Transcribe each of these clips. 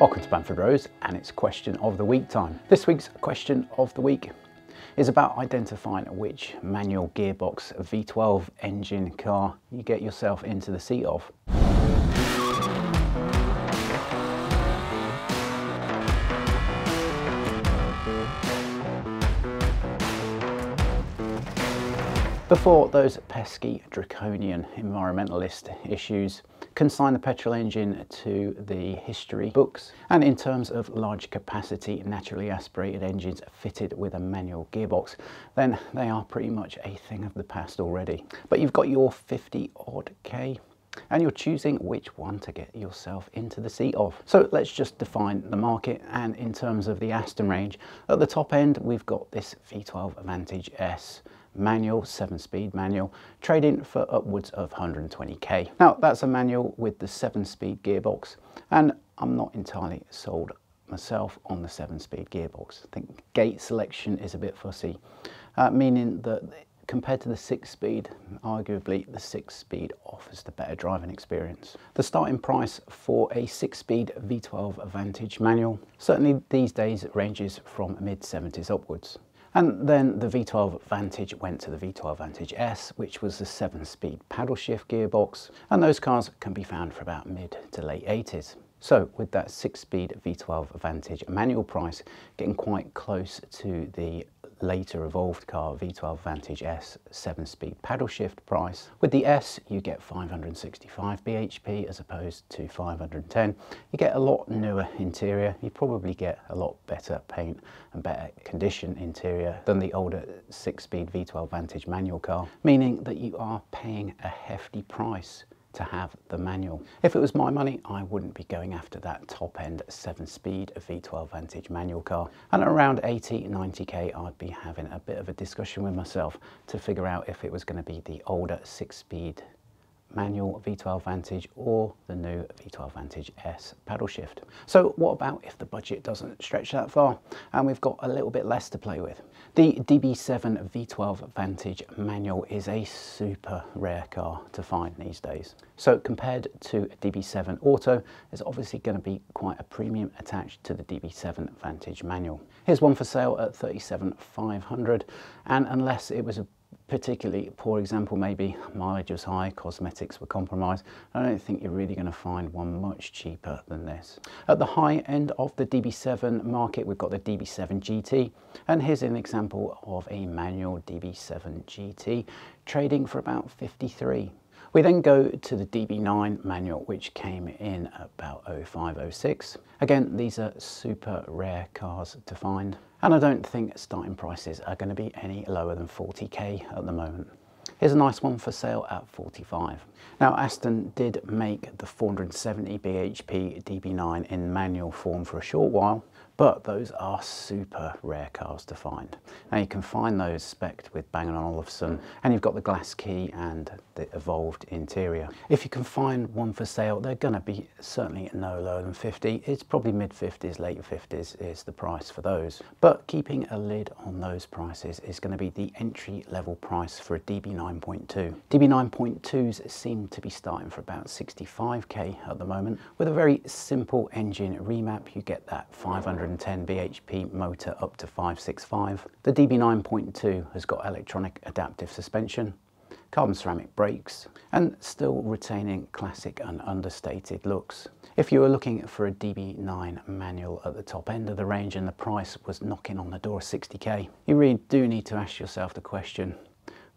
Welcome to Bamford Rose and it's question of the week time. This week's question of the week is about identifying which manual gearbox V12 engine car you get yourself into the seat of. Before those pesky draconian environmentalist issues consign the petrol engine to the history books and in terms of large capacity naturally aspirated engines fitted with a manual gearbox then they are pretty much a thing of the past already. But you've got your 50 odd K and you're choosing which one to get yourself into the seat of. So let's just define the market and in terms of the Aston range, at the top end we've got this V12 Vantage S manual, seven speed manual, trading for upwards of 120k. Now that's a manual with the seven speed gearbox and I'm not entirely sold myself on the seven speed gearbox. I think gate selection is a bit fussy, uh, meaning that compared to the six speed, arguably the six speed offers the better driving experience. The starting price for a six speed V12 Vantage manual, certainly these days ranges from mid 70s upwards. And then the V12 Vantage went to the V12 Vantage S, which was the seven speed paddle shift gearbox. And those cars can be found for about mid to late 80s. So with that six speed V12 Vantage manual price getting quite close to the later evolved car V12 Vantage S 7-speed paddle shift price. With the S you get 565 bhp as opposed to 510. You get a lot newer interior, you probably get a lot better paint and better condition interior than the older 6-speed V12 Vantage manual car, meaning that you are paying a hefty price to have the manual. If it was my money, I wouldn't be going after that top end seven speed V12 Vantage manual car. And around 80, 90K, I'd be having a bit of a discussion with myself to figure out if it was gonna be the older six speed manual V12 Vantage or the new V12 Vantage S paddle shift. So what about if the budget doesn't stretch that far and we've got a little bit less to play with? The DB7 V12 Vantage manual is a super rare car to find these days. So compared to a DB7 Auto, there's obviously going to be quite a premium attached to the DB7 Vantage manual. Here's one for sale at 37,500 and unless it was a particularly poor example maybe mileage was high cosmetics were compromised. I don't think you're really going to find one much cheaper than this. At the high end of the db7 market we've got the db7 gt and here's an example of a manual db7 gt trading for about 53 we then go to the DB9 manual, which came in about 0506. Again, these are super rare cars to find. And I don't think starting prices are going to be any lower than 40k at the moment. Here's a nice one for sale at 45. Now Aston did make the 470 bhp DB9 in manual form for a short while, but those are super rare cars to find. Now you can find those spec'd with Bang & Olufsen and you've got the glass key and the evolved interior. If you can find one for sale, they're gonna be certainly no lower than 50. It's probably mid 50s, late 50s is the price for those. But keeping a lid on those prices is gonna be the entry level price for a DB9.2. DB9.2s seem to be starting for about 65k at the moment. With a very simple engine remap, you get that 500 110 bhp motor up to 565. The DB9.2 has got electronic adaptive suspension, carbon ceramic brakes, and still retaining classic and understated looks. If you were looking for a DB9 manual at the top end of the range and the price was knocking on the door of 60k, you really do need to ask yourself the question,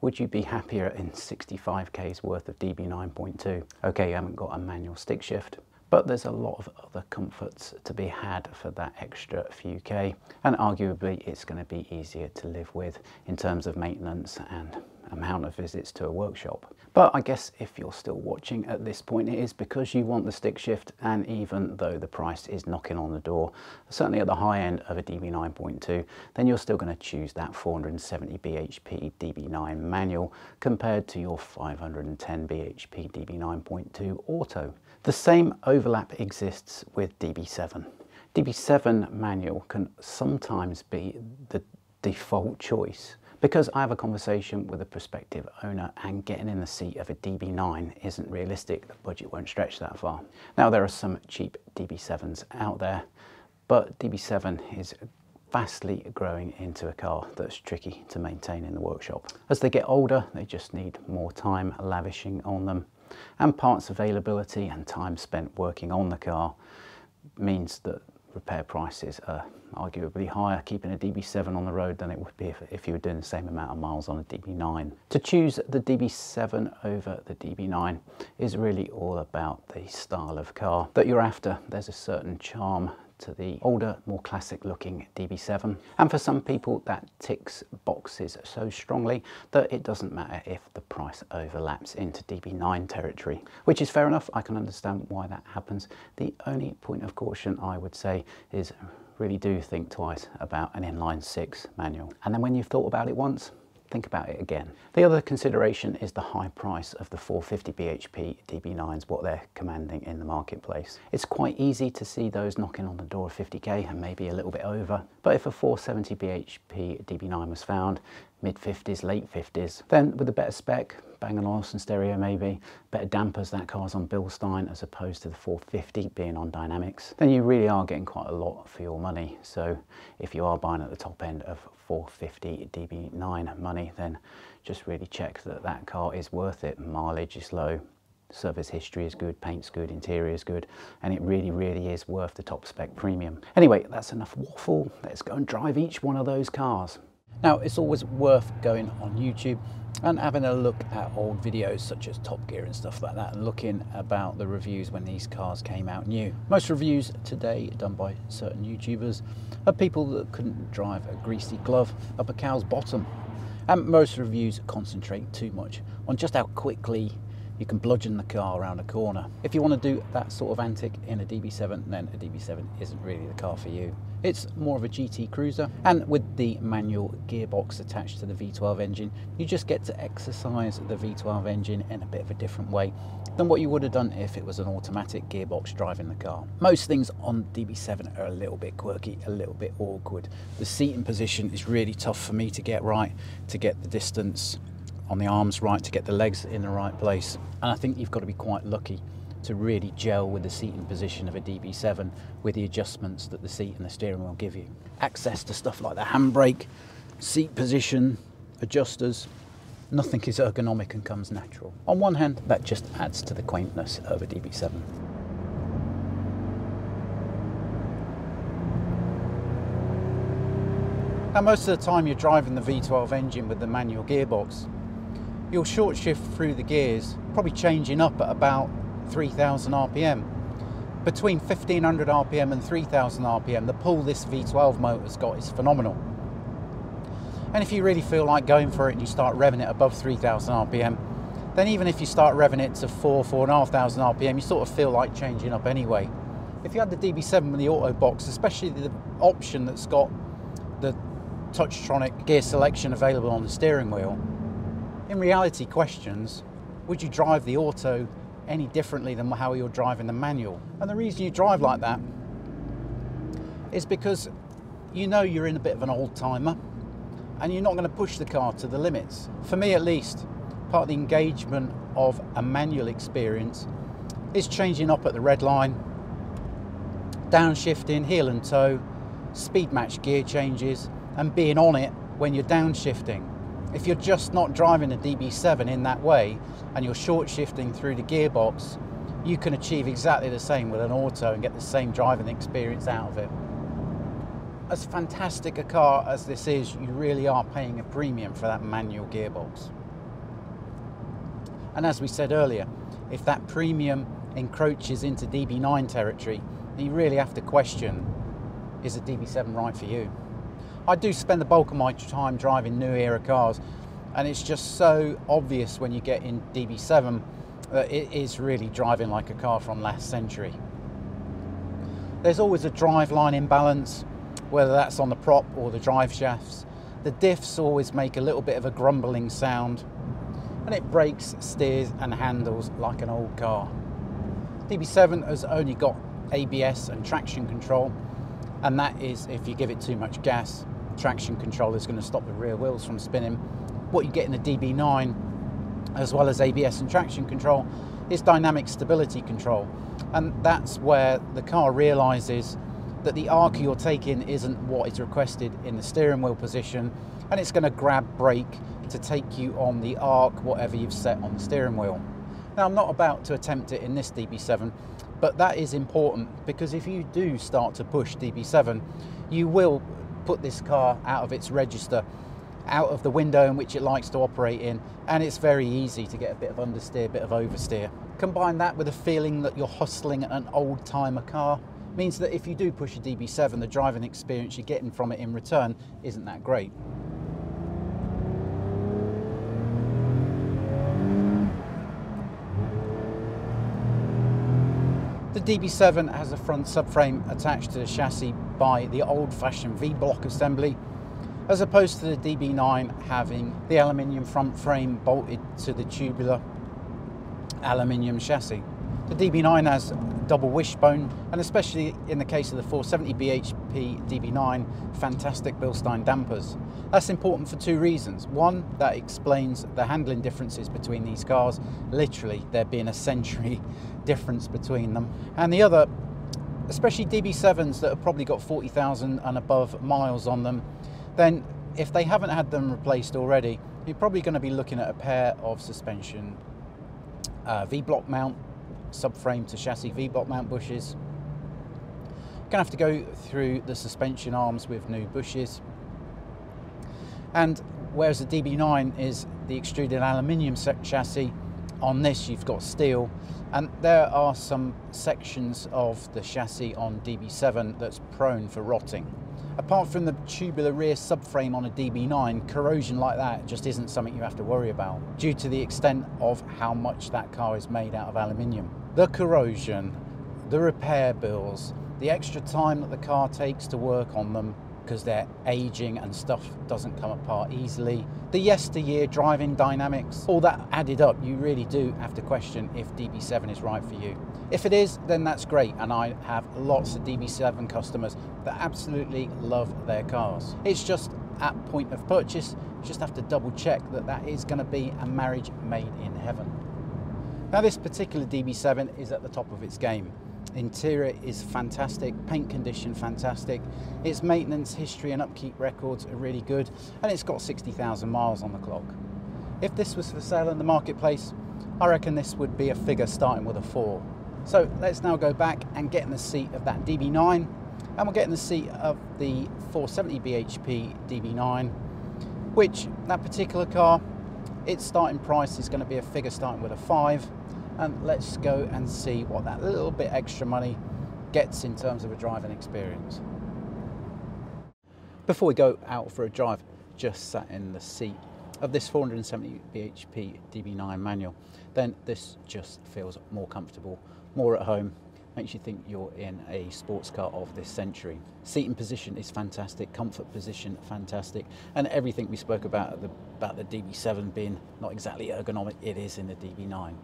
would you be happier in 65k's worth of DB9.2? Okay, you haven't got a manual stick shift, but there's a lot of other comforts to be had for that extra few K and arguably it's going to be easier to live with in terms of maintenance and amount of visits to a workshop. But I guess if you're still watching at this point, it is because you want the stick shift and even though the price is knocking on the door, certainly at the high end of a DB9.2, then you're still going to choose that 470 bhp DB9 manual compared to your 510 bhp DB9.2 auto. The same overlap exists with DB7. DB7 manual can sometimes be the default choice because I have a conversation with a prospective owner and getting in the seat of a DB9 isn't realistic, the budget won't stretch that far. Now there are some cheap DB7s out there, but DB7 is vastly growing into a car that's tricky to maintain in the workshop. As they get older, they just need more time lavishing on them and parts availability and time spent working on the car means that repair prices are arguably higher keeping a DB7 on the road than it would be if, if, you were doing the same amount of miles on a DB9. To choose the DB7 over the DB9 is really all about the style of car that you're after. There's a certain charm to the older, more classic looking DB7. And for some people that ticks boxes so strongly that it doesn't matter if the price overlaps into DB9 territory, which is fair enough. I can understand why that happens. The only point of caution I would say is really do think twice about an inline six manual. And then when you've thought about it once, think about it again. The other consideration is the high price of the 450 bhp DB9s, what they're commanding in the marketplace. It's quite easy to see those knocking on the door of 50k and maybe a little bit over, but if a 470 bhp DB9 was found, mid 50s, late 50s, then with a better spec, Bang & Olufsen stereo maybe, better dampers, that car's on Bilstein as opposed to the 450 being on Dynamics, then you really are getting quite a lot for your money. So if you are buying at the top end of 450 DB9 money, then just really check that that car is worth it. Mileage is low, service history is good, paint's good, interior is good, and it really, really is worth the top spec premium. Anyway, that's enough waffle. Let's go and drive each one of those cars. Now, it's always worth going on YouTube and having a look at old videos such as Top Gear and stuff like that and looking about the reviews when these cars came out new. Most reviews today done by certain YouTubers are people that couldn't drive a greasy glove up a cow's bottom. And most reviews concentrate too much on just how quickly you can bludgeon the car around a corner. If you want to do that sort of antic in a DB7, then a DB7 isn't really the car for you. It's more of a GT cruiser, and with the manual gearbox attached to the V12 engine, you just get to exercise the V12 engine in a bit of a different way than what you would have done if it was an automatic gearbox driving the car. Most things on DB7 are a little bit quirky, a little bit awkward. The seating position is really tough for me to get right, to get the distance on the arms right to get the legs in the right place. And I think you've got to be quite lucky to really gel with the seating position of a DB7 with the adjustments that the seat and the steering wheel give you. Access to stuff like the handbrake, seat position, adjusters, nothing is ergonomic and comes natural. On one hand, that just adds to the quaintness of a DB7. Now most of the time you're driving the V12 engine with the manual gearbox, you'll short shift through the gears, probably changing up at about 3000 RPM. Between 1500 RPM and 3000 RPM, the pull this V12 motor's got is phenomenal. And if you really feel like going for it and you start revving it above 3000 RPM, then even if you start revving it to 4, 4,500 RPM, you sort of feel like changing up anyway. If you had the DB7 with the auto box, especially the option that's got the Touchtronic gear selection available on the steering wheel, in reality questions, would you drive the auto any differently than how you're driving the manual? And the reason you drive like that is because you know you're in a bit of an old timer and you're not going to push the car to the limits. For me at least, part of the engagement of a manual experience is changing up at the red line, downshifting, heel and toe, speed match gear changes, and being on it when you're downshifting. If you're just not driving a DB7 in that way and you're short shifting through the gearbox, you can achieve exactly the same with an auto and get the same driving experience out of it. As fantastic a car as this is, you really are paying a premium for that manual gearbox. And as we said earlier, if that premium encroaches into DB9 territory, you really have to question, is a DB7 right for you? I do spend the bulk of my time driving new era cars, and it's just so obvious when you get in DB7 that it is really driving like a car from last century. There's always a drive line imbalance, whether that's on the prop or the drive shafts. The diffs always make a little bit of a grumbling sound, and it brakes, steers, and handles like an old car. DB7 has only got ABS and traction control, and that is if you give it too much gas traction control is going to stop the rear wheels from spinning. What you get in the DB9, as well as ABS and traction control, is dynamic stability control. And that's where the car realizes that the arc you're taking isn't what is requested in the steering wheel position, and it's going to grab brake to take you on the arc, whatever you've set on the steering wheel. Now, I'm not about to attempt it in this DB7, but that is important because if you do start to push DB7, you will put this car out of its register, out of the window in which it likes to operate in, and it's very easy to get a bit of understeer, a bit of oversteer. Combine that with a feeling that you're hustling an old timer car, means that if you do push a DB7, the driving experience you're getting from it in return isn't that great. The DB7 has a front subframe attached to the chassis by the old-fashioned V-block assembly, as opposed to the DB9 having the aluminium front frame bolted to the tubular aluminium chassis. The DB9 has double wishbone, and especially in the case of the 470 bhp DB9, fantastic Bilstein dampers. That's important for two reasons. One, that explains the handling differences between these cars, literally there being a century difference between them. And the other, especially DB7s that have probably got 40,000 and above miles on them, then if they haven't had them replaced already, you're probably going to be looking at a pair of suspension uh, V-block mount subframe to chassis V-block mount bushes. To have to go through the suspension arms with new bushes. And whereas the DB9 is the extruded aluminium chassis, on this you've got steel and there are some sections of the chassis on DB7 that's prone for rotting. Apart from the tubular rear subframe on a DB9, corrosion like that just isn't something you have to worry about due to the extent of how much that car is made out of aluminium. The corrosion, the repair bills, the extra time that the car takes to work on them because they're aging and stuff doesn't come apart easily. The yesteryear driving dynamics, all that added up, you really do have to question if DB7 is right for you. If it is, then that's great, and I have lots of DB7 customers that absolutely love their cars. It's just at point of purchase, you just have to double check that that is going to be a marriage made in heaven. Now this particular DB7 is at the top of its game. Interior is fantastic, paint condition fantastic, its maintenance history and upkeep records are really good, and it's got 60,000 miles on the clock. If this was for sale in the marketplace, I reckon this would be a figure starting with a 4. So let's now go back and get in the seat of that DB9 and we'll get in the seat of the 470 bhp DB9 which that particular car its starting price is going to be a figure starting with a 5 and let's go and see what that little bit extra money gets in terms of a driving experience. Before we go out for a drive, just sat in the seat of this 470 bhp DB9 manual, then this just feels more comfortable, more at home, makes you think you're in a sports car of this century. Seating position is fantastic, comfort position fantastic, and everything we spoke about the, about the DB7 being not exactly ergonomic, it is in the DB9.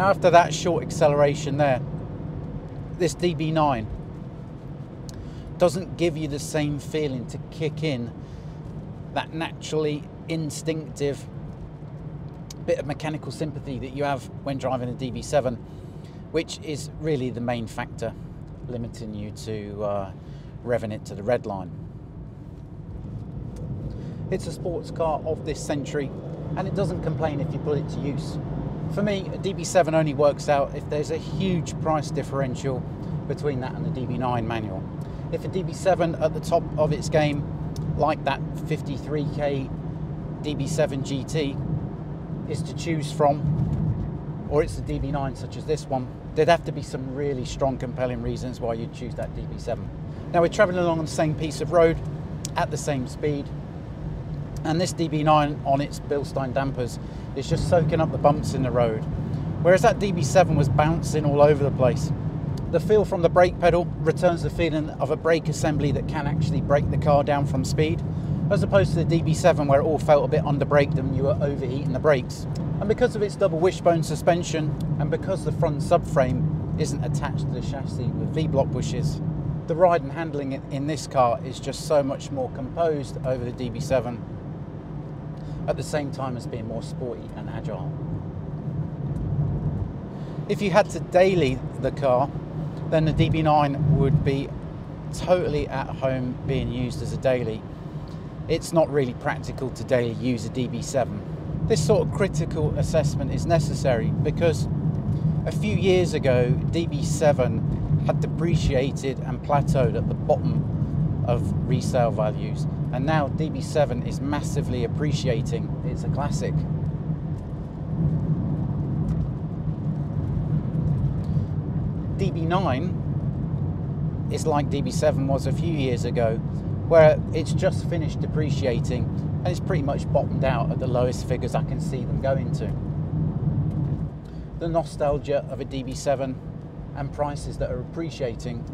Now after that short acceleration there, this DB9 doesn't give you the same feeling to kick in that naturally instinctive bit of mechanical sympathy that you have when driving a DB7, which is really the main factor limiting you to uh, revving it to the red line. It's a sports car of this century and it doesn't complain if you put it to use. For me, a DB7 only works out if there's a huge price differential between that and the DB9 manual. If a DB7 at the top of its game, like that 53k DB7 GT, is to choose from, or it's the DB9 such as this one, there'd have to be some really strong compelling reasons why you'd choose that DB7. Now we're travelling along the same piece of road at the same speed, and this DB9 on its Bilstein dampers is just soaking up the bumps in the road. Whereas that DB7 was bouncing all over the place. The feel from the brake pedal returns the feeling of a brake assembly that can actually brake the car down from speed, as opposed to the DB7 where it all felt a bit under braked and you were overheating the brakes. And because of its double wishbone suspension, and because the front subframe isn't attached to the chassis with V-block bushes, the ride and handling in this car is just so much more composed over the DB7 at the same time as being more sporty and agile. If you had to daily the car, then the DB9 would be totally at home being used as a daily. It's not really practical to daily use a DB7 this sort of critical assessment is necessary because a few years ago, DB7 had depreciated and plateaued at the bottom of resale values, and now DB7 is massively appreciating. It's a classic. DB9 is like DB7 was a few years ago, where it's just finished depreciating and it's pretty much bottomed out at the lowest figures I can see them going to. The nostalgia of a DB7 and prices that are appreciating.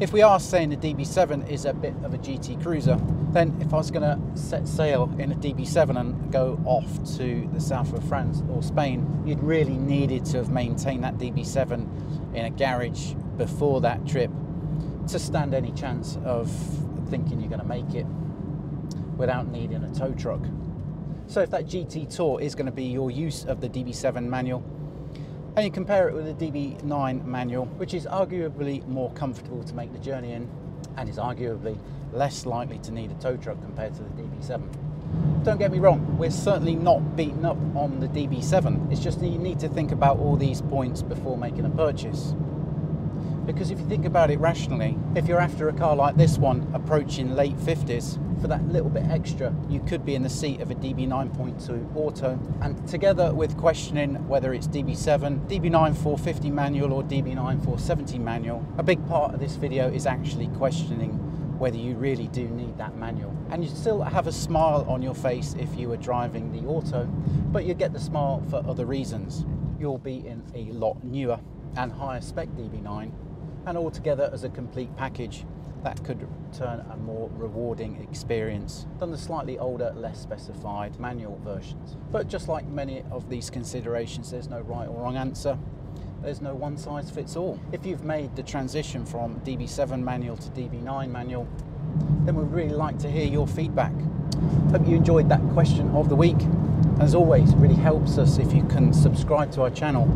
If we are saying the DB7 is a bit of a GT cruiser, then if I was going to set sail in a DB7 and go off to the south of France or Spain, you'd really needed to have maintained that DB7 in a garage before that trip to stand any chance of thinking you're going to make it without needing a tow truck. So if that GT Tour is going to be your use of the DB7 manual, and you compare it with the DB9 manual, which is arguably more comfortable to make the journey in, and is arguably less likely to need a tow truck compared to the DB7. Don't get me wrong, we're certainly not beaten up on the DB7. It's just that you need to think about all these points before making a purchase. Because if you think about it rationally, if you're after a car like this one approaching late 50s, for that little bit extra, you could be in the seat of a DB 9.2 Auto. And together with questioning whether it's DB7, DB9 450 manual or DB9 470 manual, a big part of this video is actually questioning whether you really do need that manual. And you still have a smile on your face if you were driving the Auto, but you get the smile for other reasons. You'll be in a lot newer and higher spec DB9 and altogether as a complete package that could turn a more rewarding experience than the slightly older, less specified manual versions. But just like many of these considerations, there's no right or wrong answer. There's no one size fits all. If you've made the transition from DB7 manual to DB9 manual, then we'd really like to hear your feedback. Hope you enjoyed that question of the week. As always, really helps us if you can subscribe to our channel.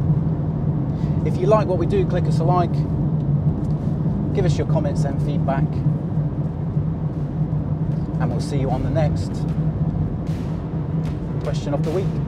If you like what we do, click us a like Give us your comments and feedback. And we'll see you on the next question of the week.